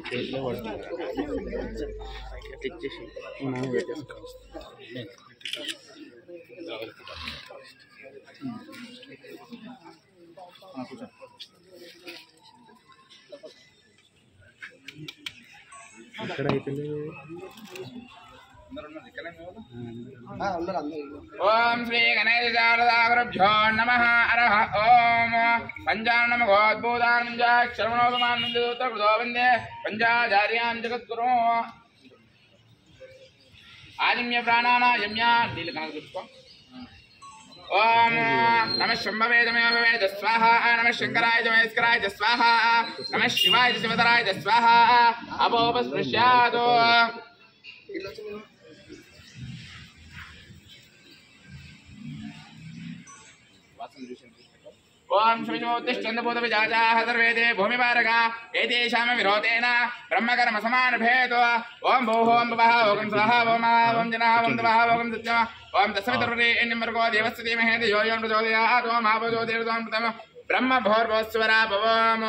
చేతిలో పడుతుంది. మనం అయిపోయింది. ఓం శ్రీ గణేశ శారదాగురుభ్యో నమ అరహ ఓం పంచాన్నమోద్భూతాక్షరమణోపమానందోత్తృతో వందే పంచాచార్యాన్ జగద్గురు ఆదిమ్య ప్రాణానాయమ్య నీళ్ళు కనుక చూసుకో ఓం నమ శంభవే జమయ వేద స్వాహ నమ శంకరాయ జమయస్కరాయ చ స్వాహ నమ శివాయ చ శివతరాయ చ స్వాహ ఓం శివజోతిష్ఠందభూత విజాజాః సర్వేదే భూమిపారగా ఏతేషామ విరోధేన బ్రహ్మకర్మ సమానభేదో ఓం భూః ఓం భవః ఓం స్వహ ఓం ఓం జనః ఓం తవః ఓం సత్యమ. ఓం తస్సవితుర్వరే ఎన్నిమర్గో దేవస్య ధియో యో ప్రచోదయాత్ ఓం ప్రథమ బ్రహ్మ భోర్భోస్వర భవోమ.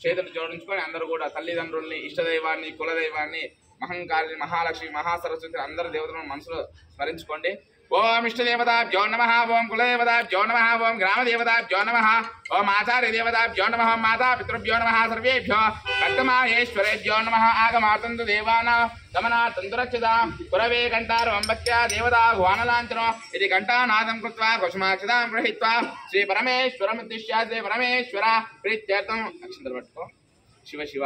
చేతులు జోడించుకొని అందరూ కూడా తల్లిదండ్రుల్ని ఇష్టదైవాన్ని కులదైవాన్ని మహంకాళి మహాలక్ష్మి మహాసరస్వతి అందరు దేవతలను మనసులో స్మరించుకోండి. ఓం ఇష్టదేవతాభ్యో నమ ఓం కులదేవతాభ్యో నమ ఓం గ్రామదేవతాభ్యో నమ ఓం ఆచార్యదేవతాభ్యో నమ మాతా పితృభ్యో నమ సర్వేభ్యో భక్తమాహేశ్వరేభ్యో నమ ఆగమాతంతు దేవానా గమనా గమనాతంతురక్షిత పురవే కంటారు అంబక్య దేవతా వానలాంఛనో ఇది ఘంటానాదం కృత్వా కుసుమాక్షితాం గృహీత్వా శ్రీ పరమేశ్వరముద్దిశ్య శ్రీ పరమేశ్వర ప్రీత్యర్థం. అక్షంతలు పట్టుకో. శివ శివ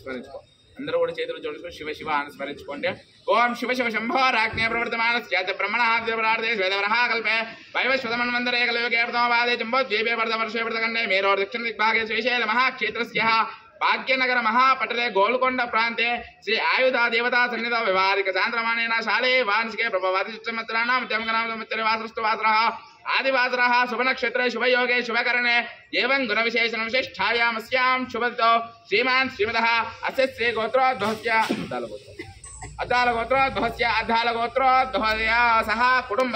స్మరించుకో అందరూ కూడా చేతులు జోడించుకొని శివ శివ అని స్మరించుకోండి ఓం శివ శివ శంభో రాజ్ఞ ప్రవర్తమాన స్యాత బ్రహ్మణ దేవరార్థే శ్వేతవరహ కల్పే వైవశ్వతమన్వంతరే కలయోగే ప్రథమవాదే జంబో ద్వీపే భరత వర్షే భరతఖండే మేరో దక్షిణ దిగ్భాగే శ్రీశైల మహాక్షేత్రస్య భాగ్యనగర भाग्यनगर महापटले गोलकोंड प्रांत श्री आयुधा देवता सन्निध व्यवहारिक चांद्रमाणे शाले वांशिके प्रभवादिचमत्राणां जमगनां संवत्सरे वासरस्तुवासरः, आदिवासरः शुभनक्षत्रे शुभयोगे शुभकरणे, एवं गुणविशेषणं विशिष्ठायामस्यां शुभतो श्रीमान् श्रीमदः अस्य गोत्र अद्दालगोत्रोद्भवस्य गोत्र सह कुटुंब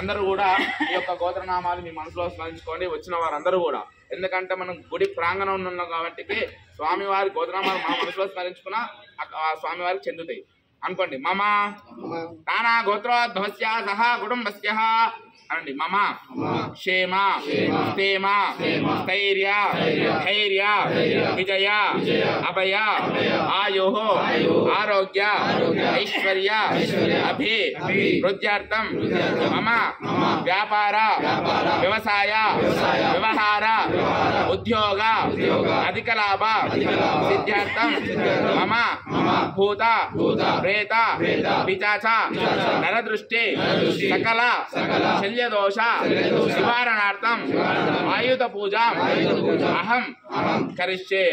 అందరూ కూడా ఈ యొక్క గోత్రనామాలు మీ మనసులో స్మరించుకోండి వచ్చిన వారందరూ కూడా. ఎందుకంటే మనం గుడి ప్రాంగణం ఉన్నాం కాబట్టి స్వామివారి గోత్రనామాలు మన మనసులో స్మరించుకున్న ఆ స్వామివారికి చెందుతాయి. అనుకోండి మమ. నానా గోత్రోద్భవస్య సహ కుటుంబస్య. అనండి మమ క్షేమ స్థేమ స్థైర్య ధైర్య విజయ అభయ ఆయు ఆరోగ్య ఐశ్వర్య అభి వృద్ధ్యార్థం మమ వ్యాపార వ్యవసాయ వ్యవహార ఉద్యోగ అధిక లాభ సిద్ధ్యార్థం మమ భూత ప్రేత పిచాచ నరదృష్టి సకల శల్యదోష నివారణార్థం ఆయుధ పూజ అహం కరిష్యే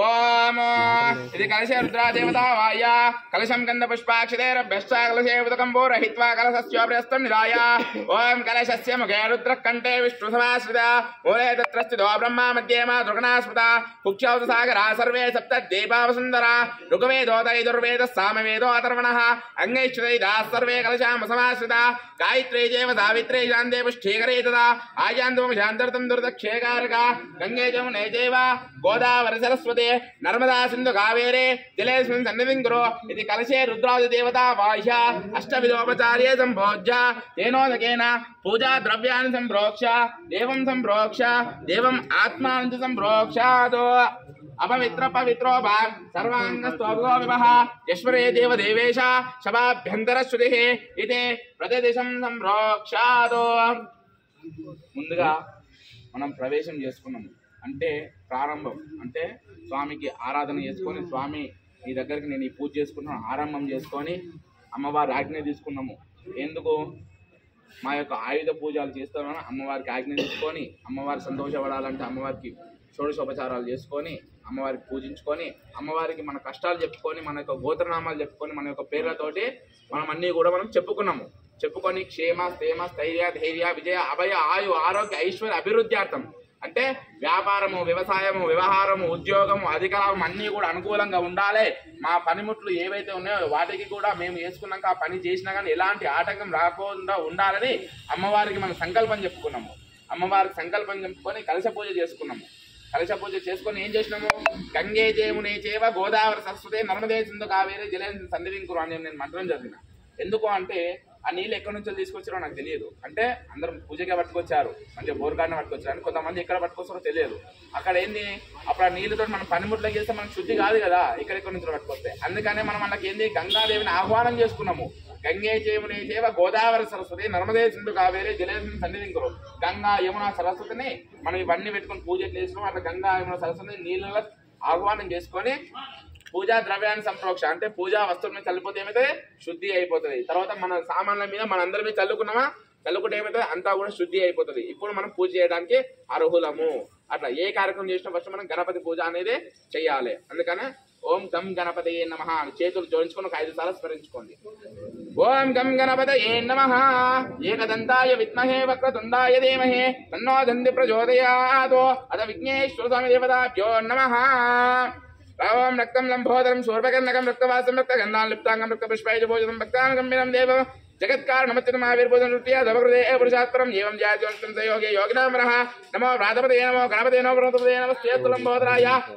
ఓం ఇది కలశ రుద్రా దేవతా కలశం గంధ పుష్పాక్షితేరభ్యశ్చ కలశే రహిత్వా పూరహిత్వా కలశస్యోప్రస్తం నిదాయ ఓం కలశస్య ముఖే రుద్ర కంఠే విష్ణు సమాశ్రిత మూలే తత్ర స్థితో బ్రహ్మ మధ్యే మా దృగణా స్మృత కుక్షౌత సాగరా సర్వే సప్త దేవావసుందర ఋగ్వేదోదైదుర్వేద సామవేదో అతర్వణ. అంగైశ్చుతైదా సర్వే కలశామ సమాశ్రిత. గాయత్రీ దేవ సావిత్రీ శాంతే పుష్ఠీకరే తదా ఆయాంతం శాంతర్థం దుర్దక్షేకారక గంగే జమునే జైవ గోదావరి సరస్వతి. నర్మదా సింధు కావే దేవరే జలేస్మిన్ సన్నిధిం కురు ఇది కలశే రుద్రాది దేవతా బాహ్య అష్టవిధోపచార్యే సంభోజ్య. తేనోదకేన పూజా ద్రవ్యాన్ని సంప్రోక్ష. దేవం సంప్రోక్ష. దేవం ఆత్మానంద సంప్రోక్షాదో అపవిత్ర పవిత్రో భాగ్. సర్వాంగ స్తోభో వివహ యశ్వరే దేవ దేవేశ శవాభ్యంతర శృతి ఇది ప్రతిదిశం సంప్రోక్షాదో ముందుగా మనం ప్రవేశం చేసుకున్నాము. అంటే ప్రారంభం. అంటే స్వామికి ఆరాధన చేసుకొని స్వామి నీ దగ్గరికి నేను ఈ పూజ చేసుకున్నాను ఆరంభం చేసుకొని అమ్మవారి ఆజ్ఞ తీసుకున్నాము. ఎందుకు? మా యొక్క ఆయుధ పూజలు చేస్తామని అమ్మవారికి ఆజ్ఞ తీసుకొని అమ్మవారి సంతోషపడాలంటే అమ్మవారికి షోడశోపచారాలు చేసుకొని అమ్మవారికి పూజించుకొని అమ్మవారికి మన కష్టాలు చెప్పుకొని మన యొక్క గోత్రనామాలు చెప్పుకొని మన యొక్క పేర్లతోటి మనం అన్నీ కూడా మనం చెప్పుకున్నాము. చెప్పుకొని క్షేమ స్థేమ స్థైర్య ధైర్య విజయ అభయ ఆయు ఆరోగ్య ఐశ్వర్య అభివృద్ధి అర్థం. అంటే వ్యాపారము వ్యవసాయము వ్యవహారము ఉద్యోగము అధికారం అన్నీ కూడా అనుకూలంగా ఉండాలి. మా పనిముట్లు ఏవైతే ఉన్నాయో వాటికి కూడా మేము వేసుకున్నాక ఆ పని చేసినా కానీ ఎలాంటి ఆటంకం రాకుండా ఉండాలని అమ్మవారికి మనం సంకల్పం చెప్పుకున్నాము. అమ్మవారికి సంకల్పం చెప్పుకొని కలశ పూజ చేసుకున్నాము. కలశ పూజ చేసుకొని ఏం చేసినాము? గంగే దేవునే చేవ గోదావరి సరస్వతి నర్మదే సింధు కావేరి జలే సన్నిధింకురు అని నేను మంత్రం చదివిన. ఎందుకు అంటే ఆ నీళ్ళు ఎక్కడి నుంచో తీసుకొచ్చారో నాకు తెలియదు. అంటే అందరం పూజగా పట్టుకొచ్చారు. మంచిగా బోర్గాడిని పట్టుకొచ్చారు అని కొంతమంది ఎక్కడ పట్టుకొస్తారో తెలియదు. అక్కడ ఏంది? అప్పుడు ఆ నీళ్ళతో మనం పనిముట్లకి చేస్తే మనకు శుద్ధి కాదు కదా ఎక్కడెక్కడి నుంచి పట్టుకొస్తే. అందుకనే మనం వాళ్ళకి ఏంది? గంగాదేవిని ఆహ్వానం చేసుకున్నాము. గంగే చేమునే చేవ గోదావరి సరస్వతి నర్మదే సింధు కావేరే జలేసిన సన్నిధింకరు గంగా యమున సరస్వతిని మనం ఇవన్నీ పెట్టుకొని పూజ చేసినాం. అట్లా గంగా యమున సరస్వతిని నీళ్ళలో ఆహ్వానం చేసుకొని పూజా ద్రవ్యాన్ని సంప్రోక్ష. అంటే పూజా వస్తువుల మీద చల్లిపోతే ఏమైతే శుద్ధి అయిపోతుంది. తర్వాత మన సామాన్ల మీద మన అందరి మీద చల్లుకున్నామా? చల్లుకుంటే ఏమైతే అంతా కూడా శుద్ధి అయిపోతుంది. ఇప్పుడు మనం పూజ చేయడానికి అర్హులము. అట్లా ఏ కార్యక్రమం చేసినా ఫస్ట్ మనం గణపతి పూజ అనేది చేయాలి. అందుకనే ఓం గం గణపతి ఏ నమ చేతులు జోడించుకొని ఒక ఐదు సార్లు స్మరించుకోండి. ఓం గం గణపతయే నమ. ఏకదంతాయ విద్మహే వక్రతుండాయ ధీమహే తన్నో దంది ప్రచోదయాదో అద విఘ్నేశ్వర స్వామి దేవతాభ్యో నమ. रामं रक्तं लम्भोदरं शूर्पकर्णकं रक्तवासं, रक्तगन्धां, लिप्ताङ्गं, रक्तपुष्पैजभोजनं, भक्ताङ्गं देव। जगत्कारणमच्युतमाविर्भूतनृत्या धवकृते ए पुरुषात्परम् एवं जातिवंशं सहयोगे योगिनामरः नमो व्रातपदे नमो गणपदे नमो प्रणतपदे नमस्ते